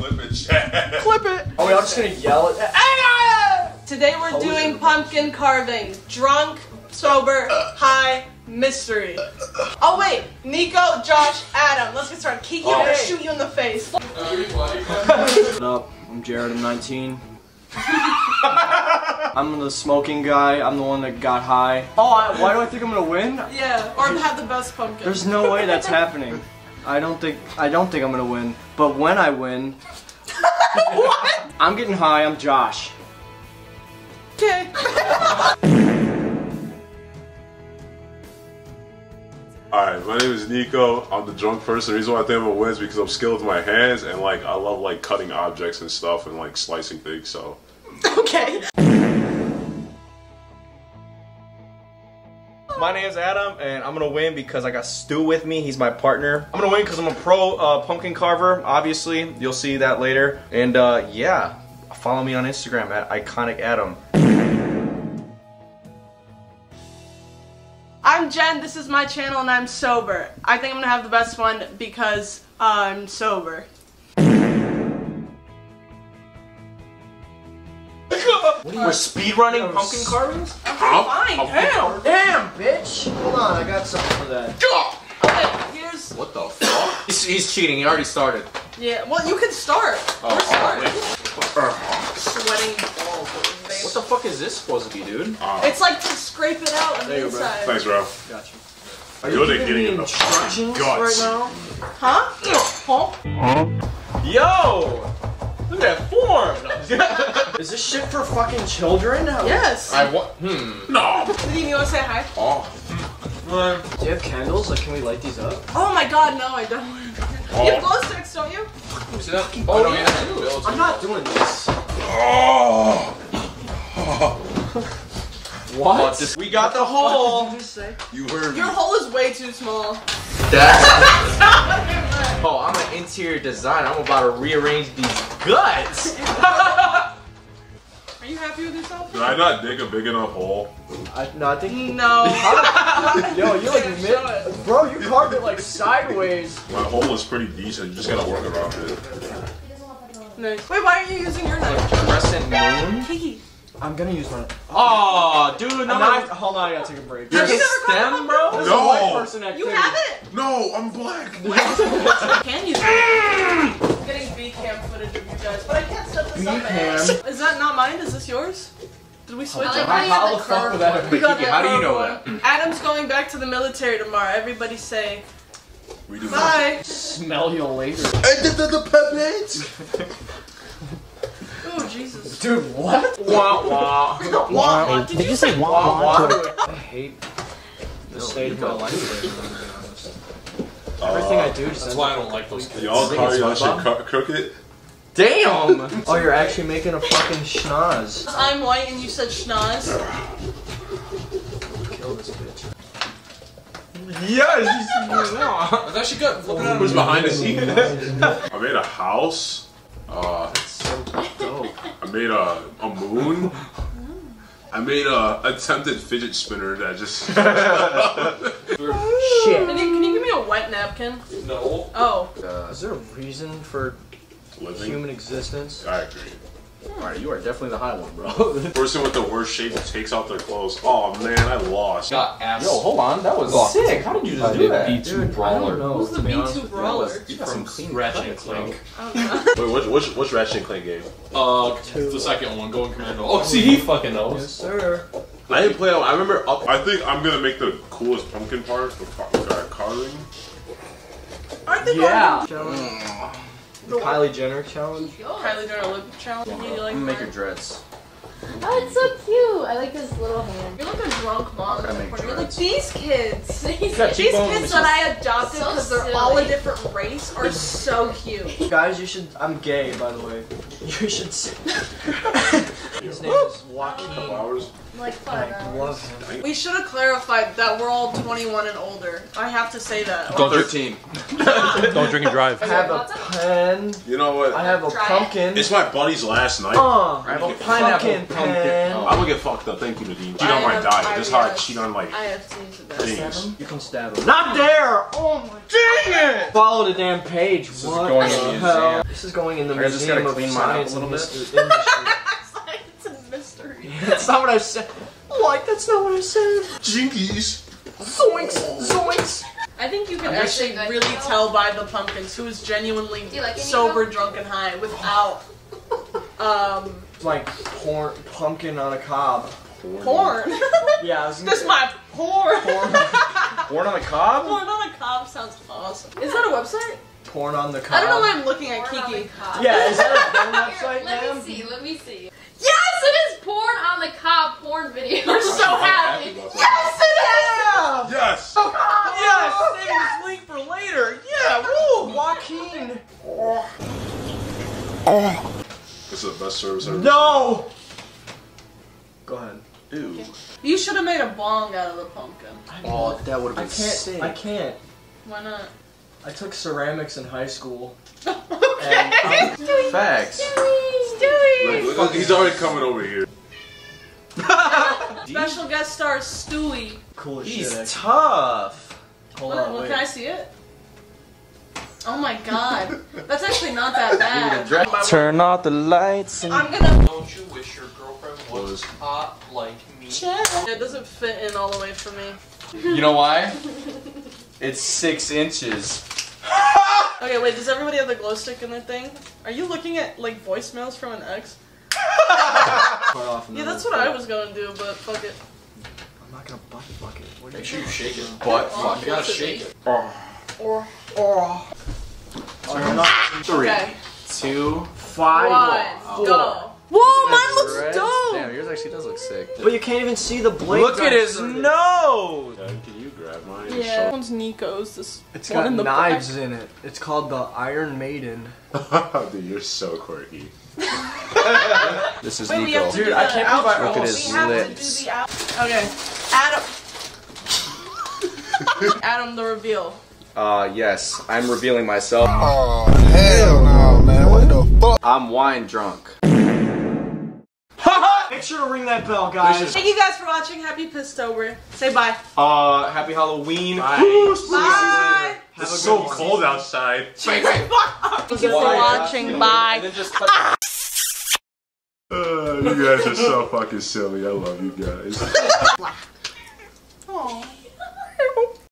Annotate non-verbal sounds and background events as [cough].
Clip it, Chad. Clip it. Oh, wait, I'm just gonna yell it. Today we're doing pumpkin carving. Drunk, sober, high, mystery. Oh wait, Nico, Josh, Adam. Let's get started. Kiki, I'm gonna shoot you in the face. [laughs] What up? I'm Jared. I'm 19. [laughs] I'm the smoking guy. I'm the one that got high. Oh, I, why do I think I'm gonna win? Yeah, or have the best pumpkin. There's no way that's [laughs] happening. I don't think I don't think I'm gonna win. But when I win, [laughs] I'm getting high. I'm Josh. Okay. Alright, my name is Nico. I'm the drunk person. The reason why I think I'm gonna win is because I'm skilled with my hands and like I love like cutting objects and stuff and like slicing things, so [laughs] Okay. My name's Adam, and I'm gonna win because I got Stu with me. He's my partner. I'm gonna win because I'm a pro uh, pumpkin carver. Obviously, you'll see that later. And uh, yeah, follow me on Instagram at iconic Adam. I'm Jenn. This is my channel, and I'm sober. I think I'm gonna have the best fun because I'm sober. We're speed running pumpkin carvings. Fine. Damn. Damn, bitch! Hold on, I got something for that. Okay, here's. What the fuck? [coughs] he's, he's cheating. He already started. Yeah. Well, you can start. Oh, We're oh, starting. oh, Sweating balls. What the fuck is this supposed to be, dude? Uh, it's like to scrape it out on There the you go, bro. inside. thanks bro. Got you. Are Good at giving getting me in the instructions right now? Huh? Huh? Yo, look at that form. [laughs] Is this shit for fucking children? Yes. I want. Hmm. No! Nadeem, you want to say hi? Oh. Do you have candles? Like, can we light these up? Oh my god, no, I don't. Oh. You have glow sticks, don't you? See that? Oh, yeah. I'm not doing this. Oh! [laughs] What? This, We got the hole. What did you just say? You heard me. Your hole is way too small. that. [laughs] oh, I'm an interior designer. I'm about to rearrange these guts. Are you happy with yourself? Did I not dig a big enough hole? I, no, I think. No. [laughs] Yo, you like mid. Bro, you carved it like sideways. My hole is pretty decent. You just gotta work around it. Nice. Wait, why aren't you using your knife? Crescent moon. Kiki. [laughs] I'm gonna use my. Oh, dude, no. I'm not, hold on, I gotta take a break. Your Have you never cut stem, a bro? This No. a white person You activity. have it? No, I'm black. I [laughs] can use it. I'm getting B cam footage of you guys, but I can't set this up. B-cam. Is that not mine? Is this yours? Did we switch I it? like how How the the fuck that one. have We got Kiki, how do you know one. Hmm. Adam's going back to the military tomorrow. Everybody say We do bye. Smell you later. [laughs] Oh Jesus. Dude, what? [laughs] Wah, wah. Wah, did you say Wah, wah. I hate the state of my life. Everything I do just That's why I don't like those kids. Y'all Think call it's y'all shit SpongeBob? cro- crooked? Damn. [laughs] Oh, you're actually making a fucking schnoz. I'm white and you said schnoz. Kill this bitch. Yes. That's actually good. Look at [laughs] Who's behind the scenes? I made a house. Uh, So dope. I made a, a moon. I made a attempted fidget spinner that just. [laughs] Shit. Can you, can you give me a wet napkin? No. Oh. Is there a reason for living. human existence? I agree. Alright, you are definitely the high one, bro. [laughs] Person with the worst shape takes out their clothes. Oh man, I lost. Got ass. Yo, hold on. That was sick. How did you just do that? Dude, I don't know. Who's the to be honest B2 brawler? You got some clean Ratchet and. Clank. I don't know. Wait, which, which, which Ratchet and Clank game? Uh, the second one, Going Commando. Oh, see, he fucking knows. Yes, sir. I didn't play. I remember. Up, I think I'm gonna make the coolest pumpkin part for car- uh, carving. Aren't they Yeah. Going Challenge. the Kylie Jenner challenge. Kylie Jenner Olympic challenge? Yeah, you like I'm gonna make that? your dreads. Oh, it's so cute. I like his little hand. You're like a drunk mom. Gotta make You're like these kids. [laughs] These cheekbones. kids that I adopted So because they're all a different race are so cute. Guys, you should. I'm gay, by the way. [laughs] You should see. [laughs] His name is Joaquin. Flowers. like five I hours. love him. We should have clarified that we're all 21 and older. I have to say that. Don't drink. 13. [laughs] Don't drink and drive. I have a pen. You know what? I have a Try it. pumpkin. It's my buddy's last night. Uh, I have a fucking pineapple pumpkin. pen. Oh. I would get fucked up. Thank you, Nadeem. Cheat I on my have- diet. I This is how I cheat on like I have to use that. Things. You can stab him. Not there! Oh my Dang it! Follow the damn page. is what going the to the hell? museum. This is going in the I just museum gotta of clean mine up a science little and bit. His- industry. It's a mystery. That's not what I said. Like, that's not what I said. Jinkies. Zoinks! Zoinks! I think you can I'm actually actually really good. tell by the pumpkins who is genuinely like sober, Nico? drunk, and high without [laughs] um Like porn, pumpkin on a cob. porn. [laughs] Yeah, I was [laughs] this is my porn. porn, Born on a cob? Porn on a cob sounds awesome. Is that a website? porn on the cob. I don't know why I'm looking at Porn on Kiki. cob. Yeah, is that a porn Here, website, let ma'am? me see. Let me see. Yes, it is porn on the cob porn video. [laughs] We're so happy. Yes, it is. Yes. Yes! Save this link for later! Yeah, woo! Joaquin! This is the best service ever. No! Go ahead. Ew. You should have made a bong out of the pumpkin. Oh, that would have been I have can't. been sick. I can't. Why not? I took ceramics in high school. [laughs] okay. And, um, Facts. Look, look, look, he's already coming over here. Special guest star Stewie. cool as shit. He's actually. tough. Hold What, on, what, wait. can I see it? Oh my god. That's actually not that [laughs] bad. Turn off the lights and I'm gonna. Don't you wish your girlfriend was hot like me? It doesn't fit in all the way for me. You know why? [laughs] It's six inches. Okay, wait, does everybody have the glow stick in their thing? Are you looking at like voicemails from an ex? Cut off Yeah, that's what I was gonna do, but fuck it. I'm not gonna butt fuck it. What are Make you sure you shake it. But Oh, You gotta shake it. Or Oh, I'm not. three, okay, two. Five. one, go. Whoa, mine looks Red. dope. Damn, yours actually does look sick. But you can't even see the blade. Look at his nose. Dad, can you grab mine? Yeah, this one's Nico's. This It's one got in the knives in it. It's called the Iron Maiden. [laughs] Dude, you're so quirky. [laughs] This is Wait, Nico. Dude, I can't believe I outro. Look at his we lips. to do the out. Okay, Adam. [laughs] Adam, the reveal. Uh, yes, I'm revealing myself. Oh, hell no, man. What the fuck? I'm wine drunk. Make sure to ring that bell, guys. Thank you guys for watching. Happy Pisstober. Say bye. Uh, happy Halloween. Bye. It's so cold outside. Thank you for watching. Bye. And [laughs] Uh, you guys are so fucking silly. I love you guys. [laughs] Aw.